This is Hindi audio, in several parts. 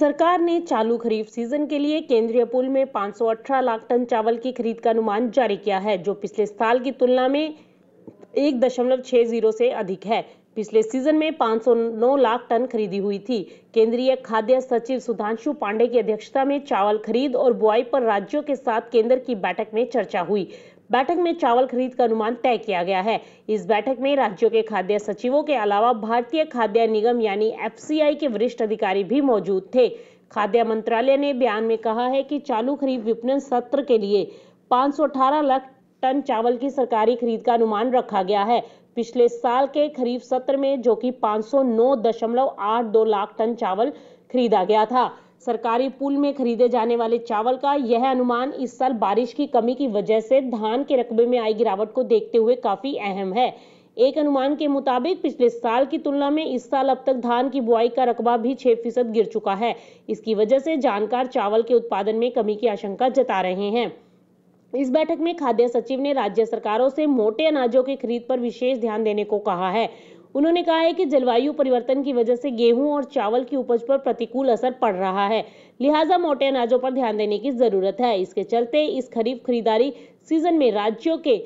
सरकार ने चालू खरीफ सीज़न के लिए केंद्रीय पुल में 518 लाख टन चावल की खरीद का अनुमान जारी किया है, जो पिछले साल की तुलना में 1.60 से अधिक है। पिछले सीज़न में 509 लाख टन खरीदी हुई थी। केंद्रीय खाद्य सचिव सुधांशु पांडे की अध्यक्षता में चावल खरीद और बुआई पर राज्यों के साथ केंद्र की बैठक में चर्चा हुई। बैठक में चावल खरीद का अनुमान तय किया गया है। इस बैठक में राज्यों के खाद्य सचिवों के अलावा भारतीय खाद्य निगम यानी एफसीआई के वरिष्ठ अधिकारी भी मौजूद थे। खाद्य मंत्रालय ने बयान में कहा है कि चालू खरीद विपणन सत्र के लिए 518 लाख टन चावल की सरकारी खरीद का अनुमान रखा गया है। पिछले साल के खरीफ सत्र में जो कि 509.82 लाख टन चावल खरीदा गया था। सरकारी पुल में खरीदे जाने वाले चावल का यह अनुमान इस साल बारिश की कमी की वजह से धान के रकबे में आई गिरावट को देखते हुए काफ़ी अहम है। एक अनुमान के मुताबिक, पिछले साल की तुलना में इस साल अब तक धान की बुआई का रकबा भी छह फ़ीसद गिर चुका है। इसकी वजह से जानकार चावल के उत्पादन में कमी की आशंका जता रहे हैं। इस बैठक में खाद्य सचिव ने राज्य सरकारों से मोटे अनाजों की खरीद पर विशेष ध्यान देने को कहा है। उन्होंने कहा है कि जलवायु परिवर्तन की वजह से गेहूँ और चावल की उपज पर प्रतिकूल असर पड़ रहा है। लिहाजा मोटे अनाजों पर ध्यान देने की ज़रूरत है। इसके चलते इस खरीफ खरीदारी सीज़न में राज्यों के,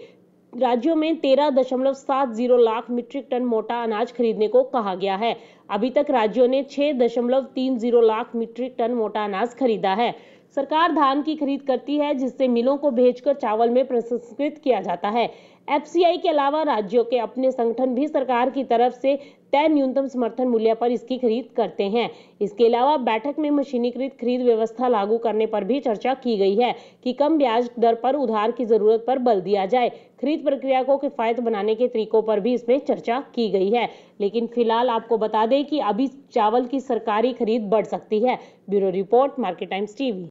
राज्यों में तेरह दशमलव सात ज़ीरो लाख मीट्रिक टन मोटा अनाज खरीदने को कहा गया है। अभी तक राज्यों ने छह दशमलव तीन ज़ीरो लाख मीट्रिक टन मोटा अनाज खरीदा है। सरकार धान की खरीद करती है, जिससे मिलों को भेजकर चावल में प्रसंस्कृत किया जाता है। एफसीआई के अलावा राज्यों के अपने संगठन भी सरकार की तरफ़ से तय न्यूनतम समर्थन मूल्य पर इसकी खरीद करते हैं। इसके अलावा बैठक में मशीनीकृत खरीद व्यवस्था लागू करने पर भी चर्चा की गई है कि कम ब्याज दर पर उधार की ज़रूरत पर बल दिया जाए। खरीद प्रक्रिया को किफायत बनाने के तरीकों पर भी इसमें चर्चा की गई है। लेकिन फ़िलहाल आपको बता दें कि अभी चावल की सरकारी खरीद बढ़ सकती है। Bureau report, Market Times TV.